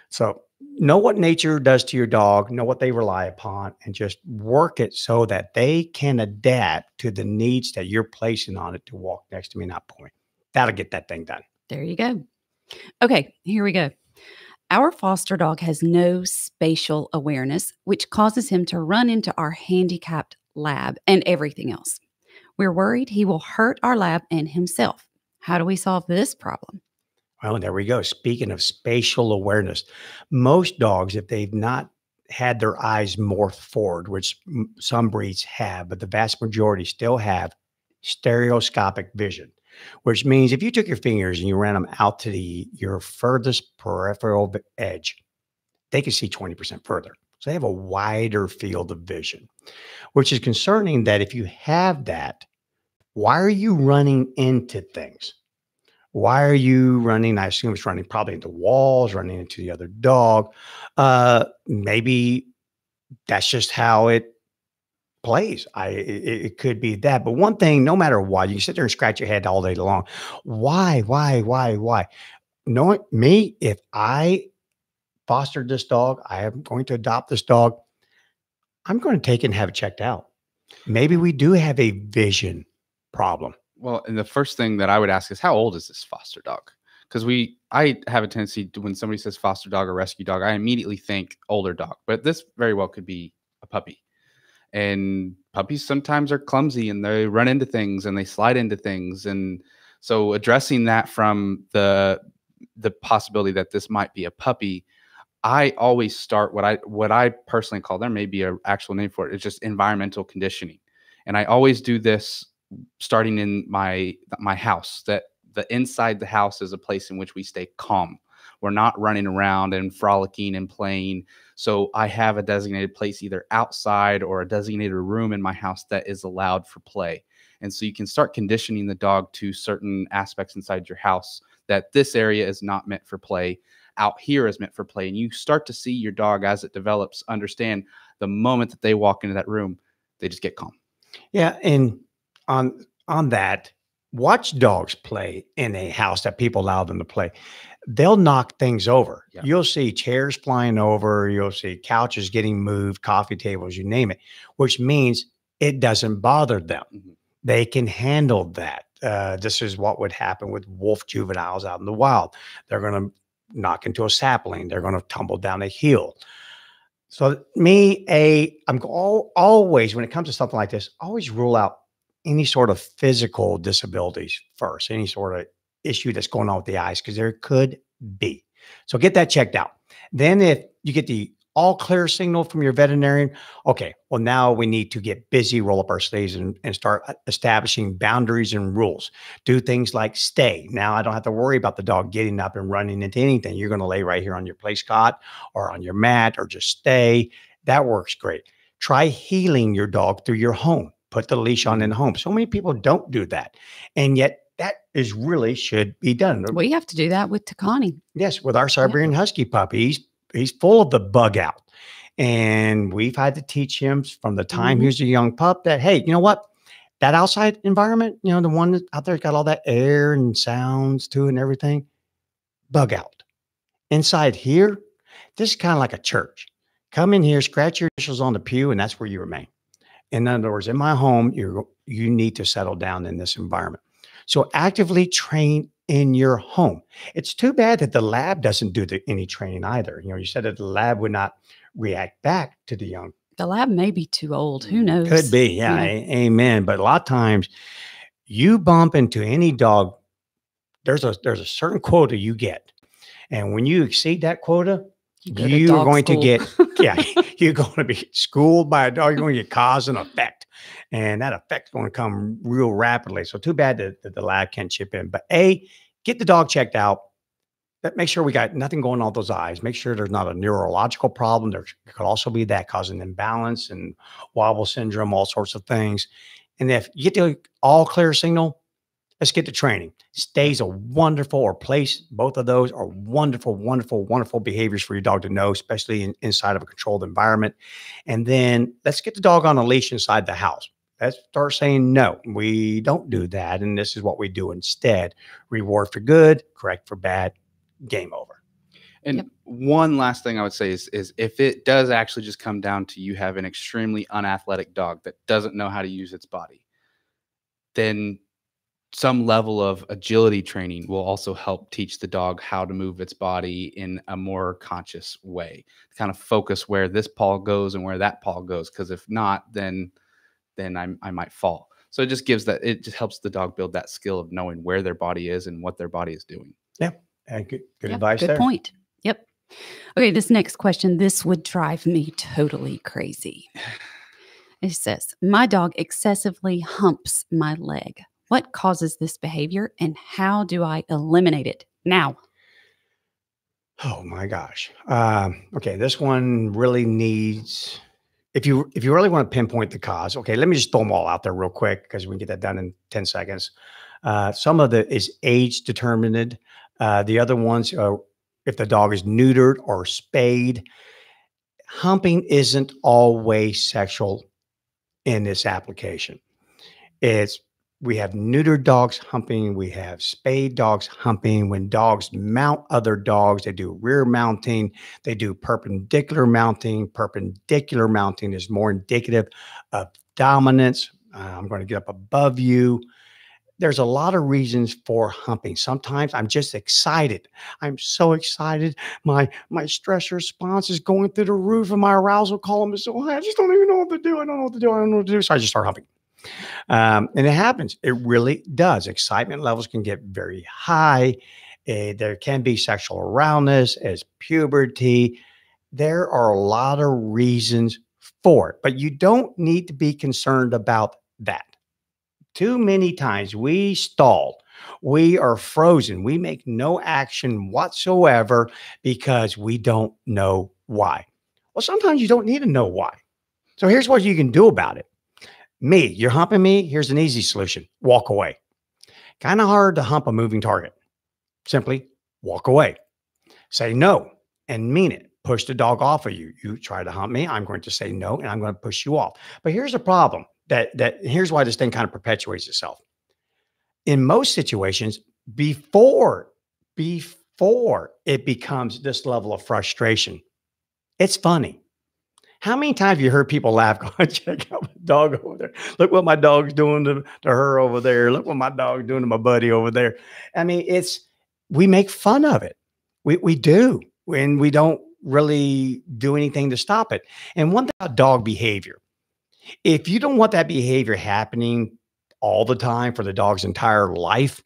So know what nature does to your dog, know what they rely upon, and just work it so that they can adapt to the needs that you're placing on it to walk next to me, not point. That'll get that thing done. There you go. Okay, here we go. Our foster dog has no spatial awareness, which causes him to run into our handicapped lab and everything else. We're worried he will hurt our lab and himself. How do we solve this problem? Well, there we go. Speaking of spatial awareness, most dogs, if they've not had their eyes morphed forward, which some breeds have, but the vast majority still have stereoscopic vision, which means if you took your fingers and you ran them out to the your furthest peripheral edge, they can see 20% further. So they have a wider field of vision, which is concerning that if you have that, why are you running into things? Why are you running? I assume it's running probably into walls, running into the other dog. Uh, maybe that's just how it plays. I it, it could be that. But one thing, no matter what, you sit there and scratch your head all day long. Why, why, why, why? Knowing me, if I fostered this dog, I am going to adopt this dog. I'm going to take and have it checked out. Maybe we do have a vision problem. Well, and the first thing that I would ask is how old is this foster dog? Because we, I have a tendency to when somebody says foster dog or rescue dog, I immediately think older dog, but this very well could be a puppy. And puppies sometimes are clumsy and they run into things and they slide into things. And so addressing that from the the possibility that this might be a puppy, I always start what I what I personally call there may be an actual name for it. It's just environmental conditioning, and I always do this starting in my my house. That the inside the house is a place in which we stay calm. We're not running around and frolicking and playing. So I have a designated place either outside or a designated room in my house that is allowed for play. And so you can start conditioning the dog to certain aspects inside your house that this area is not meant for play out here is meant for play and you start to see your dog as it develops understand the moment that they walk into that room they just get calm Yeah, and on on that, watch dogs play in a house that people allow them to play. They'll knock things over. Yeah. You'll see chairs flying over, you'll see couches getting moved, coffee tables, you name it, which means it doesn't bother them. Mhm. They can handle that. Uh, this is what would happen with wolf juveniles out in the wild. They're going to knock into a sapling. They're going to tumble down a hill. So me, a I'm all, always when it comes to something like this, always rule out any sort of physical disabilities first, any sort of issue that's going on with the eyes, because there could be. So get that checked out. Then if you get the all clear signal from your veterinarian, okay, well, now we need to get busy, roll up our sleeves and, and start uh, establishing boundaries and rules. Do things like stay. Now I don't have to worry about the dog getting up and running into anything. You're going to lay right here on your play cot or on your mat or just stay. That works great. Try heeling your dog through your home. Put the leash on in the home. So many people don't do that. And yet that is really should be done. We have to do that with Takani. Yes, with our Siberian Husky puppy, he's he's full of the bug out, and we've had to teach him from the time he Mhm. was a young pup that hey, you know what, that outside environment, you know, the one out there got all that air and sounds to it and everything, bug out. Inside here, this is kind of like a church. Come in here, scratch your initials on the pew, and that's where you remain. In other words, in my home, you you need to settle down in this environment. So actively train in your home. It's too bad that the lab doesn't do the, any training either. You know, you said that the lab would not react back to the young. The lab may be too old. Who mm, knows? Could be, yeah, Yeah. a- amen. But a lot of times, you bump into any dog. There's a there's a certain quota you get, and when you exceed that quota, go you are dog going to get *laughs* yeah, you're going to be schooled by a dog. You're going to get cause and effect, and that effect's going to come real rapidly. So too bad that, that the lab can't chip in. But a get the dog checked out. That make sure we got nothing going on with those eyes. Make sure there's not a neurological problem. There could also be that causing imbalance and wobble syndrome, all sorts of things. And if you get the all clear signal, let's get to training. Stays a wonderful or place. Both of those are wonderful, wonderful, wonderful behaviors for your dog to know, especially in, inside of a controlled environment. And then let's get the dog on a leash inside the house. Let's start saying no, we don't do that. And this is what we do instead reward for good, correct for bad, game over. And Yep. one last thing I would say is, is if it does actually just come down to you have an extremely unathletic dog that doesn't know how to use its body, then some level of agility training will also help teach the dog how to move its body in a more conscious way. Kind of focus where this paw goes and where that paw goes. Because if not, then then I, I might fall. So it just gives that it just helps the dog build that skill of knowing where their body is and what their body is doing. And good, good Yep, advice Good there. point. Yep. Okay, this next question, this would drive me totally crazy. *sighs* It says, My dog excessively humps my leg. What causes this behavior and how do I eliminate it now? Oh my gosh. Um, okay, this one really needs. If you if you really want to pinpoint the cause, okay, let me just throw them all out there real quick because we can get that done in ten seconds. Uh, some of the is age determined. Uh, the other ones, are if the dog is neutered or spayed, humping isn't always sexual in this application. It's we have neutered dogs humping, we have spayed dogs humping. When dogs mount other dogs, they do rear mounting, they do perpendicular mounting. Perpendicular mounting is more indicative of dominance. Uh, I'm going to get up above you. There's a lot of reasons for humping. Sometimes I'm just excited. I'm so excited. My my stress response is going through the roof, and my arousal column is so high. I just don't even know what to do. I don't know what to do. I don't know what to do. So I just start humping. Um, and it happens. It really does. Excitement levels can get very high. Uh, there can be sexual arousal as puberty. There are a lot of reasons for it, but you don't need to be concerned about that. Too many times we stall. We are frozen. We make no action whatsoever because we don't know why. Well, sometimes you don't need to know why. So here's what you can do about it me, you're humping me. Here's an easy solution walk away. Kind of hard to hump a moving target. Simply walk away. Say no and mean it. Push the dog off of you. You try to hump me. I'm going to say no and I'm going to push you off. But here's the problem that, that here's why this thing kind of perpetuates itself. In most situations, before, before it becomes this level of frustration, it's funny how many times have you heard people laugh *laughs* Go check out my dog over there? Look what my dog's doing to, to her over there. Look what my dog's doing to my buddy over there. I mean, it's we make fun of it. We we do. And we don't really do anything to stop it. And one thing about dog behavior, if you don't want that behavior happening all the time for the dog's entire life,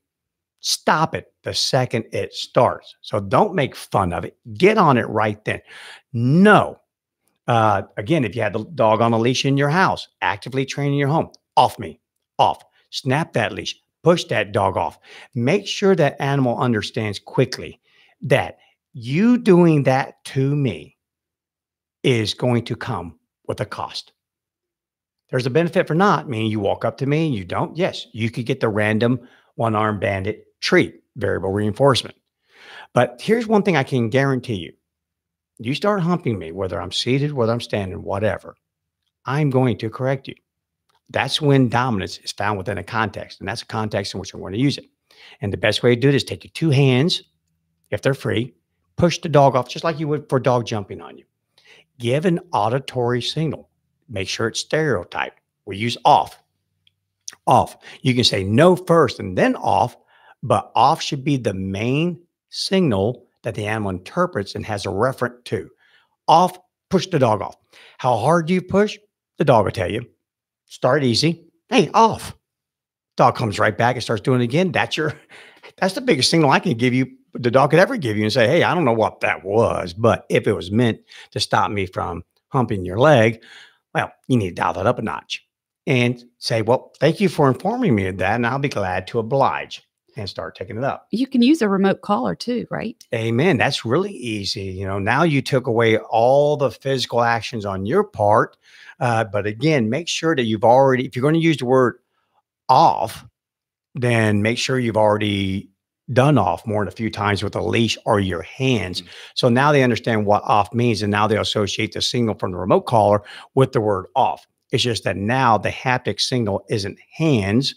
stop it the second it starts. So don't make fun of it. Get on it right then. No, uh, again, if you had the dog on a leash in your house, actively training your home, off me, off. Snap that leash, push that dog off. Make sure that animal understands quickly that you doing that to me is going to come with a cost. There's a benefit for not, meaning you walk up to me and you don't. Yes, you could get the random one arm bandit treat, variable reinforcement. But here's one thing I can guarantee you you start humping me, whether I'm seated, whether I'm standing, whatever, I'm going to correct you. That's when dominance is found within a context. And that's a context in which I'm going to use it. And the best way to do it is take your two hands, if they're free, push the dog off just like you would for dog jumping on you. Give an auditory signal. Make sure it's stereotyped. We use off. Off. You can say no first and then off, but off should be the main signal that the animal interprets and has a referent to. Off, push the dog off. How hard do you push? The dog will tell you. Start easy. Hey, off. Dog comes right back and starts doing it again. That's your *laughs* that's the biggest signal I can give you, the dog could ever give you and say, Hey, I don't know what that was, but if it was meant to stop me from humping your leg, well, you need to dial that up a notch and say, Well, thank you for informing me of that, and I'll be glad to oblige and start taking it up. You can use a remote collar too, right? Amen. That's really easy. You know, now you took away all the physical actions on your part. Uh, but again, make sure that you've already, if you're going to use the word off, then make sure you've already done off more than a few times with a leash or your hands. Mm-hmm. So now they understand what off means. And now they associate the signal from the remote collar with the word off. It's just that now the haptic signal isn't hands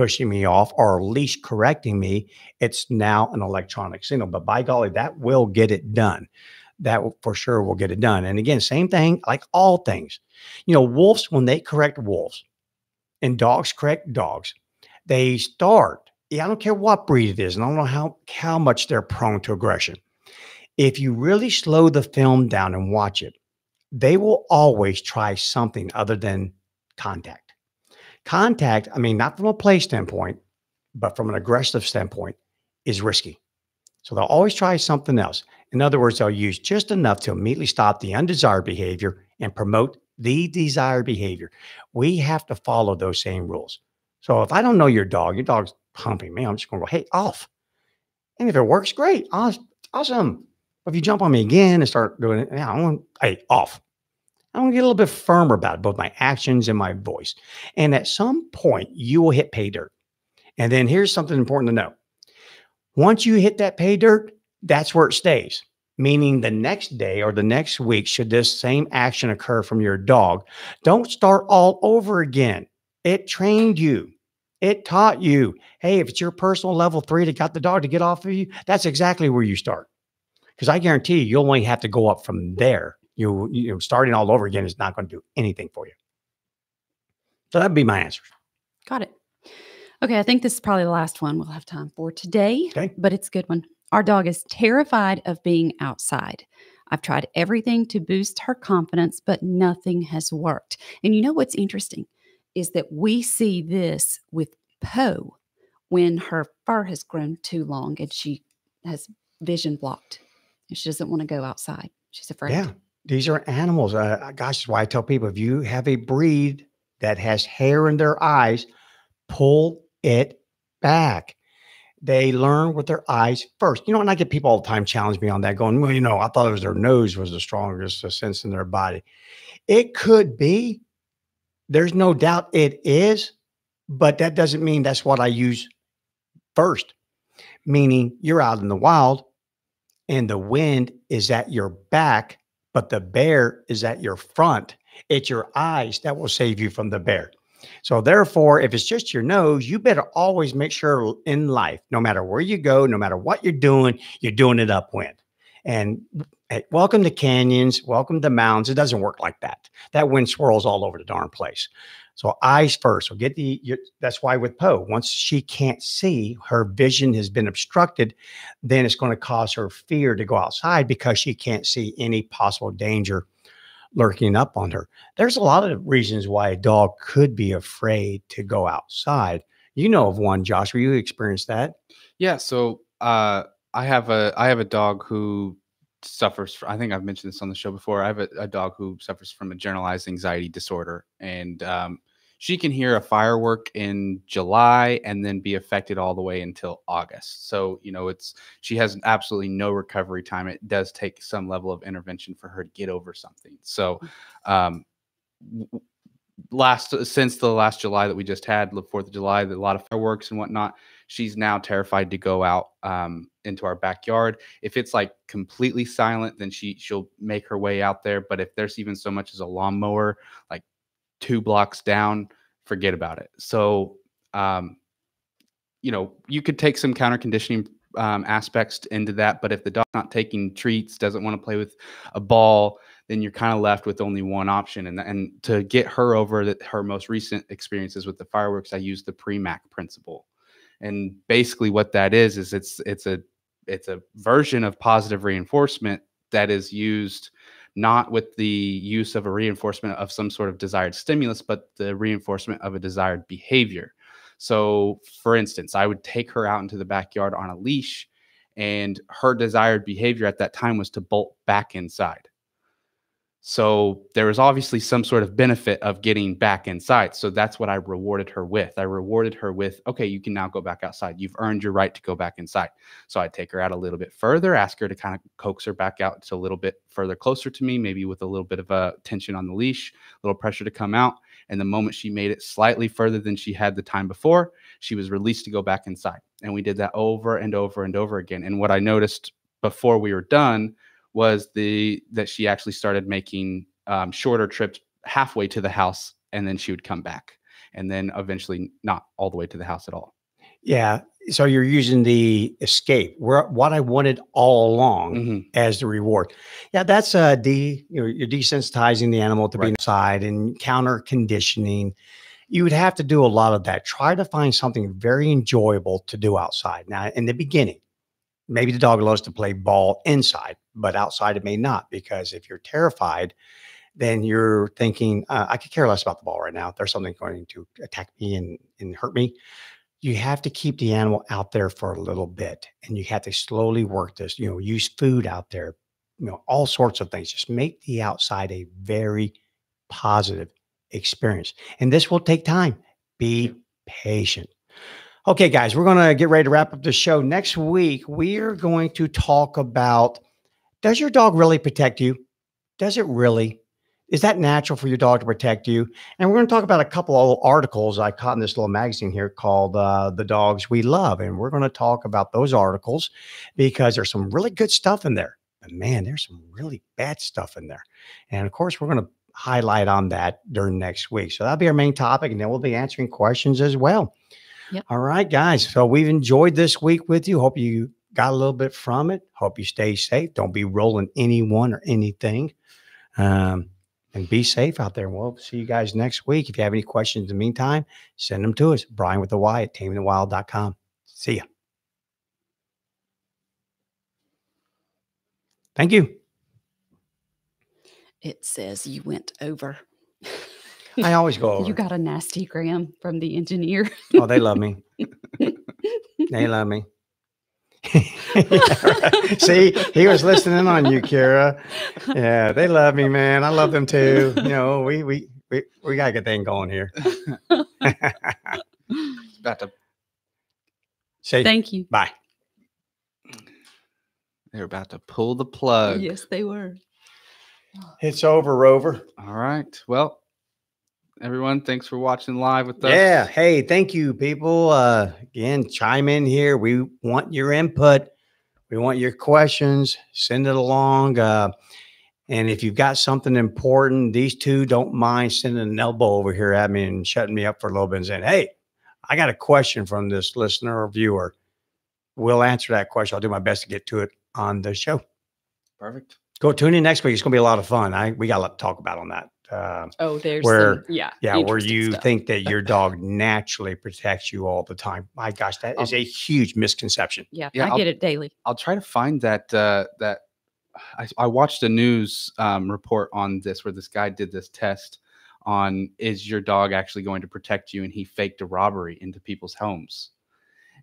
pushing me off or leash correcting me, it's now an electronic signal. But by golly, that will get it done. That for sure will get it done. And again, same thing like all things. You know, wolves, when they correct wolves and dogs correct dogs, they start. Yeah, I don't care what breed it is, and I don't know how, how much they're prone to aggression. If you really slow the film down and watch it, they will always try something other than contact. Contact, I mean, not from a play standpoint, but from an aggressive standpoint, is risky. So they'll always try something else. In other words, they'll use just enough to immediately stop the undesired behavior and promote the desired behavior. We have to follow those same rules. So if I don't know your dog, your dog's pumping me, I'm just going to go, hey, off. And if it works, great. Awesome. But if you jump on me again and start doing it, yeah, I want, hey, off. I'm to get a little bit firmer about both my actions and my voice. And at some point, you will hit pay dirt. And then here's something important to know. Once you hit that pay dirt, that's where it stays. meaning the next day or the next week, should this same action occur from your dog, don't start all over again. It trained you. It taught you, hey, if it's your personal level three that got the dog to get off of you, that's exactly where you start. Because I guarantee you, you'll only have to go up from there. You, you know, starting all over again is not going to do anything for you. So that'd be my answer. Got it. Okay, I think this is probably the last one we'll have time for today, Okay. but it's a good one. Our dog is terrified of being outside. I've tried everything to boost her confidence, but nothing has worked. And you know what's interesting is that we see this with Poe when her fur has grown too long and she has vision blocked and she doesn't want to go outside. She's afraid. Yeah, these are animals. Uh, gosh, that's why I tell people if you have a breed that has hair in their eyes, pull it back. They learn with their eyes first. You know, and I get people all the time challenge me on that, going, well, you know, I thought it was their nose was the strongest uh, sense in their body. It could be. There's no doubt it is, but that doesn't mean that's what I use first. Meaning you're out in the wild and the wind is at your back, but the bear is at your front. It's your eyes that will save you from the bear. So, therefore, if it's just your nose, you better always make sure in life, no matter where you go, no matter what you're doing, you're doing it upwind. And hey, welcome to canyons, welcome to mountains. It doesn't work like that. That wind swirls all over the darn place. So eyes first. So get the. Your, that's why with Poe, once she can't see, her vision has been obstructed. Then it's going to cause her fear to go outside because she can't see any possible danger lurking up on her. There's a lot of reasons why a dog could be afraid to go outside. You know of one, Josh. Where you experienced that? Yeah. So uh, I have a I have a dog who suffers. From, I think I've mentioned this on the show before. I have a, a dog who suffers from a generalized anxiety disorder, and um, she can hear a firework in July and then be affected all the way until August. So you know, it's she has absolutely no recovery time. It does take some level of intervention for her to get over something. So. Um, last since the last July that we just had, the Fourth of July, a lot of fireworks and whatnot. She's now terrified to go out um, into our backyard. If it's like completely silent, then she she'll make her way out there. But if there's even so much as a lawnmower, like two blocks down, forget about it. So, um, you know, you could take some counter conditioning um, aspects into that. But if the dog's not taking treats, doesn't want to play with a ball, then you're kind of left with only one option. And, and to get her over that, her most recent experiences with the fireworks, I used the Premack principle. And basically, what that is is it's it's a it's a version of positive reinforcement that is used not with the use of a reinforcement of some sort of desired stimulus, but the reinforcement of a desired behavior. So, for instance, I would take her out into the backyard on a leash, and her desired behavior at that time was to bolt back inside. So there was obviously some sort of benefit of getting back inside. So that's what I rewarded her with. I rewarded her with, okay, you can now go back outside. You've earned your right to go back inside. So I'd take her out a little bit further, ask her to kind of coax her back out to a little bit further closer to me, maybe with a little bit of a tension on the leash, a little pressure to come out. And the moment she made it slightly further than she had the time before, she was released to go back inside. And we did that over and over and over again. And what I noticed before we were done was the that she actually started making um, shorter trips halfway to the house and then she would come back and then eventually not all the way to the house at all Yeah. So you're using the escape, where what I wanted all along Mhm. as the reward. Yeah, that's uh de you know, you're desensitizing the animal to Right. being inside and counter conditioning. You would have to do a lot of that. Try to find something very enjoyable to do outside. Now, in the beginning, maybe the dog loves to play ball inside, but outside it may not because if you're terrified, then you're thinking, uh, I could care less about the ball right now. There's something going to attack me and, and hurt me. You have to keep the animal out there for a little bit and you have to slowly work this you know use food out there you know all sorts of things. Just make the outside a very positive experience and this will take time. Be patient okay guys we're going to get ready to wrap up the show next week we are going to talk about does your dog really protect you does it really is that natural for your dog to protect you and we're going to talk about a couple of articles I caught in this little magazine here called uh, The Dogs We Love. And we're going to talk about those articles because there's some really good stuff in there. But man, there's some really bad stuff in there. And of course, we're going to highlight on that during next week. So that'll be our main topic. And then we'll be answering questions as well. Yep. All right, guys. So we've enjoyed this week with you. Hope you got a little bit from it. Hope you stay safe. Don't be rolling anyone or anything. Um, and be safe out there. We'll see you guys next week. If you have any questions in the meantime, send them to us. Bryan with the Y at tamingthewild.com. See ya. Thank you. It says you went over. *laughs* *laughs* I always go over. You got a nasty gram from the engineer. oh, they love me. *laughs* they love me. Yeah, right. *laughs* See, he was listening on you, Kira. Yeah, they love me, man. I love them too. You know, we we we, we got a good thing going here. About to, Say Thank you. bye. they're about to pull the plug. Yes, they were. It's over, Rover. All right. Well, everyone, thanks for watching live with us. Yeah. Hey, thank you, people. Uh, again, chime in here. We want your input. We want your questions. Send it along. Uh, and if you've got something important, these two don't mind sending an elbow over here at me and shutting me up for a little bit and saying, Hey, I got a question from this listener or viewer. We'll answer that question. I'll do my best to get to it on the show. Perfect. Go tune in next week. It's going to be a lot of fun. I we got a lot to talk about on that. Uh, Oh, there's Where- some, yeah, yeah, where you stuff. think that your dog naturally protects you all the time. My gosh, that is a huge misconception. Yeah, Yeah, I I'll- get it daily. I'll try to find that uh, that I, I watched a news um, report on this where this guy did this test on is your dog actually going to protect you and he faked a robbery into people's homes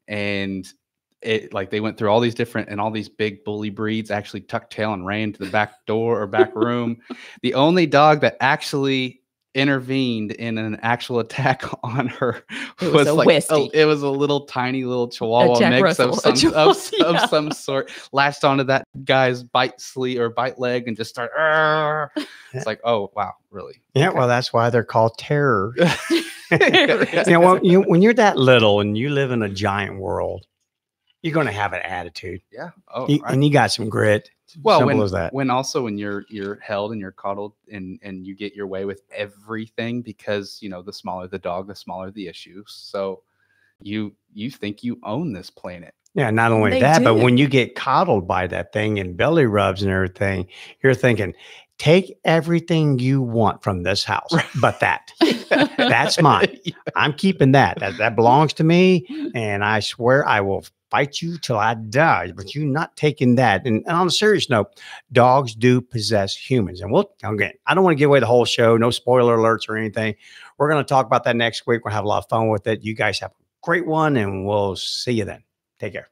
and it like they went through all these different and all these big bully breeds actually tucked tail and ran to the back door or back room *laughs* the only dog that actually intervened in an actual attack *laughs* on her It was a like Westie. it was a little tiny little chihuahua mix Russell, of some, Chihuahua, of, *laughs* of yeah. some sort latched onto that guy's bite sleeve or bite leg and just start Yeah. it's like oh wow really Yeah, Okay. well, that's why they're called terror. Yeah. you know, when, you, when you're that little and you live in a giant world, you're going to have an attitude, yeah oh You- right. and you got some grit. well Simple when, as that. when also when you're you're held and you're coddled and and you get your way with everything because you know the smaller the dog the smaller the issues so you you think you own this planet Yeah, not only They that, but when you get coddled by that thing and belly rubs and everything, you're thinking, take everything you want from this house, but that. *laughs* That's mine. I'm keeping that. That that belongs to me, *laughs* and I swear I will fight you till I die. But you're not taking that. And, and on a serious note, dogs do possess humans, and we'll again. I don't want to give away the whole show. No spoiler alerts or anything. We're going to talk about that next week. We'll have a lot of fun with it. You guys have a great one, and we'll see you then. Take care.